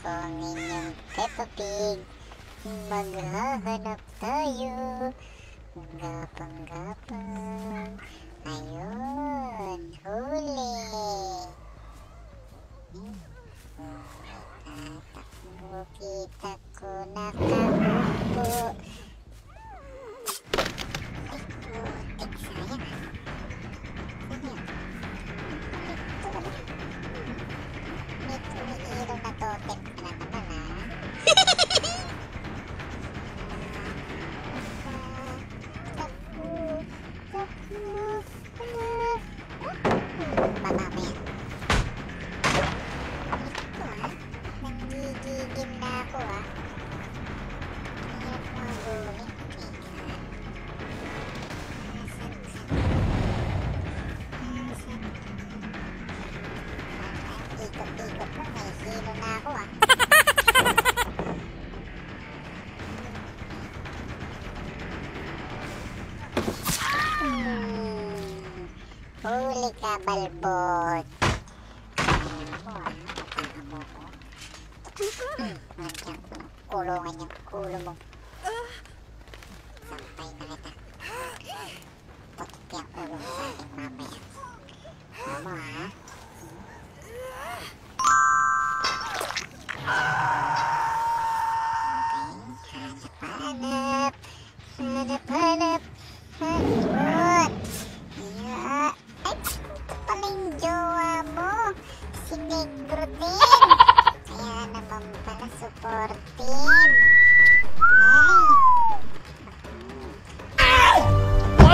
Ako ang inyong Peppa Pig. Maghahanap tayo. Gapang-gapang. Ayun, huli. Hmm. Tatakbo, kita ko nakaupo. Huli ka, balbot. Ano mo ah, tataan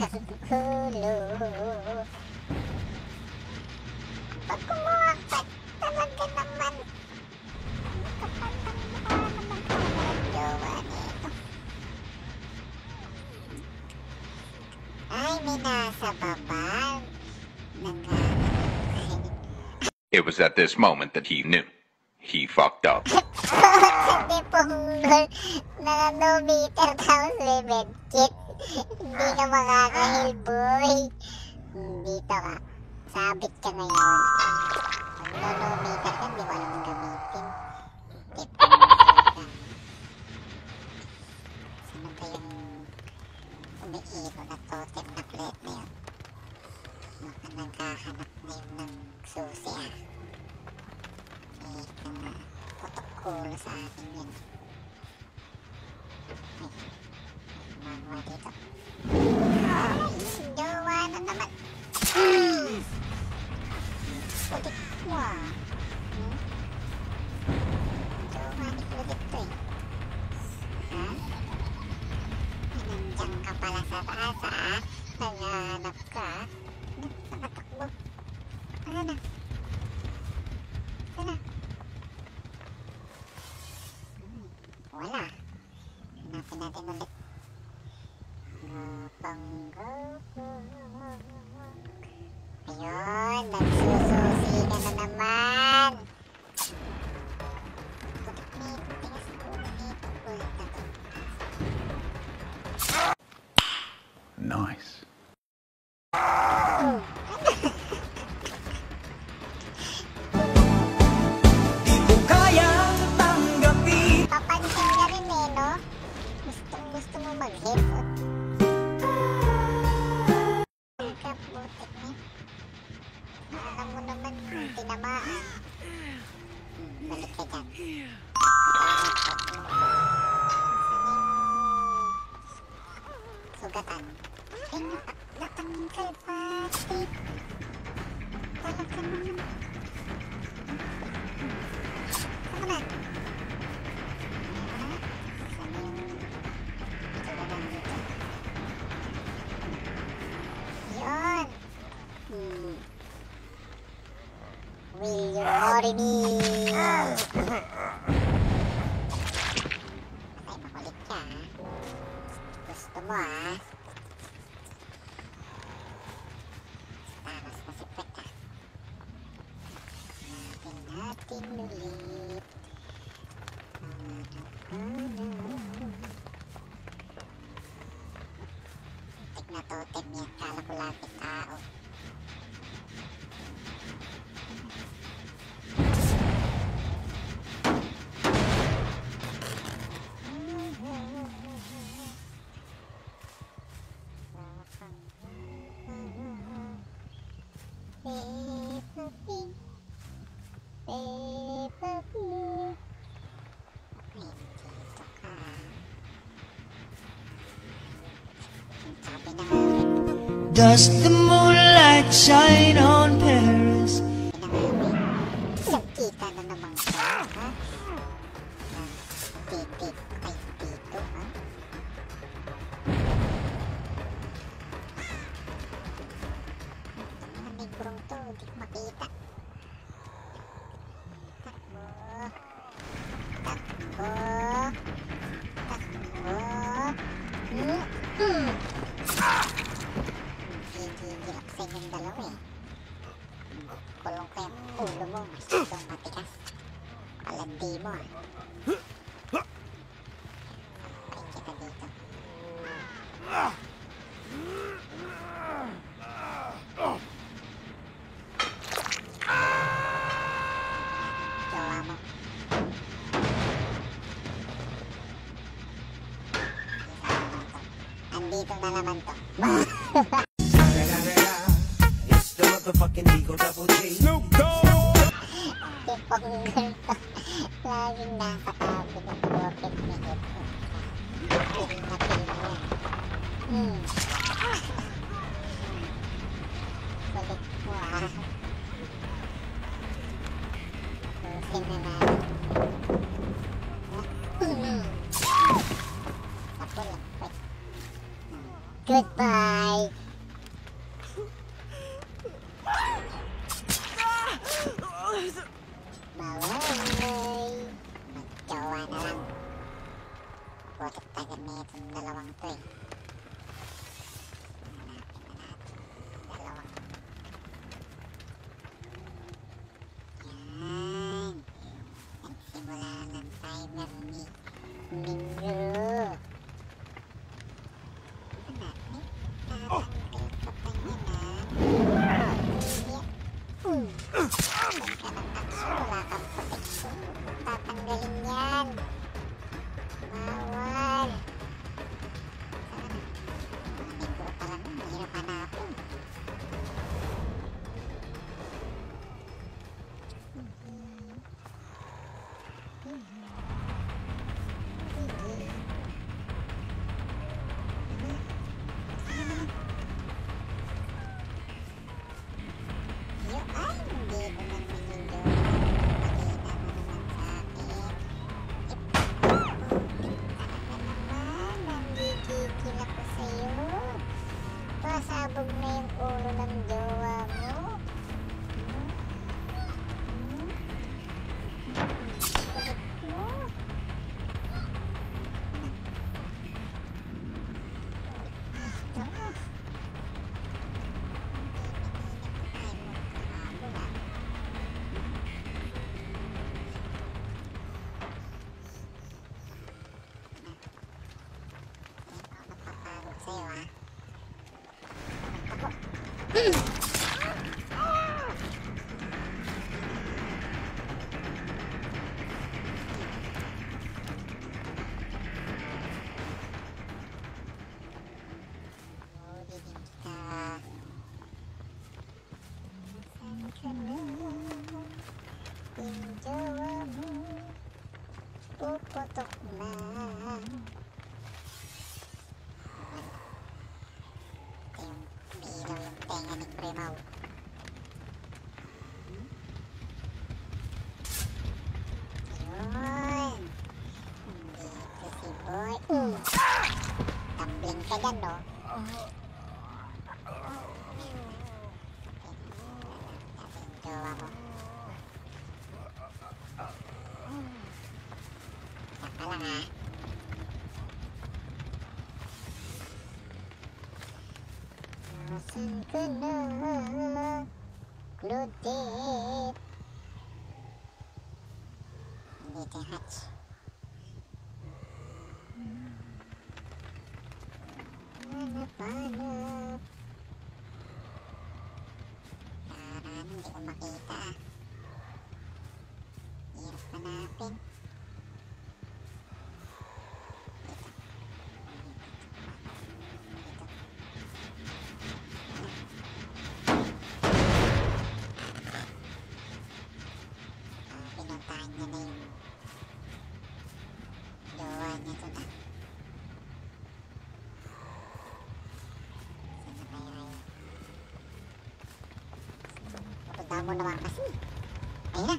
Sasabog ang ulo. Pag kumuha ka, talaga naman. Ang kapal ng mukha naman talaga jowa nito. Ay, may nasa baba. It was at this moment that he knew. He fucked up. Sabi punggol na no meter daw si Medkit. Hindi ka makakahil, boy. Dito ka. Sabit ka ngayon. Pag no, no meter ka, hindi mo alam gamitin. Tip. Sino ba yung umiiro na totem na plate na yun? Baka naghahanap na yun ng susi ah. Ika nga. Putok sa akin yun. Ay. Magawa dito. Jowa na naman. Putik mo ah. Jowa ni Claudette to eh. Ha? Nandiyan ka pala sa taas ah. Naghahanap ka ah. Ano? Nakatakbo. Ano na? Sana. Hmm, wala. Hanapin natin ulit. Napanggo. Ayun, nagsususi ka na naman. Putik ni... Ay, makulit ka ha. Gusto mo ha. Taras na si Pet ha. Hanapin natin ulit. Mga kapano. Tignan totem yan ka. Does the moonlight shine on? na naman to. Snoop Dogg! Si Ponggol to. Laging nasa tabi ng pocket ni Ito. Ang kapili niya. Hmm. my life. paabog na yung ulo ng jowa mo. cagando. Sakta lang ha. Asan ka na maglutit? Hindi tayo hatch. Hanap. Parang. Ah, pinuntahan niya na yung jowa niya to na. Sana kaya yun? Punta mo naman kasi. Ayun na.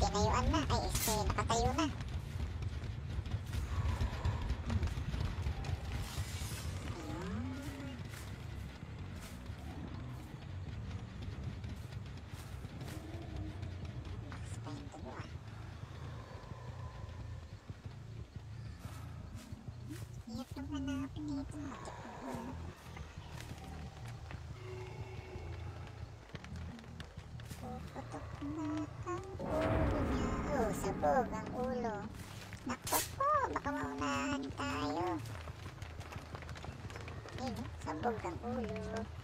Tinayuan na. Ay, este, nakatayo na. Ayun. Lakas pa yung dugo ah. Hirap nang hanapin dito. Puputok na ang ulo niya. Oh, ulo. Naku po, baka maunahan tayo. Ayun, oh, sabog ang ulo.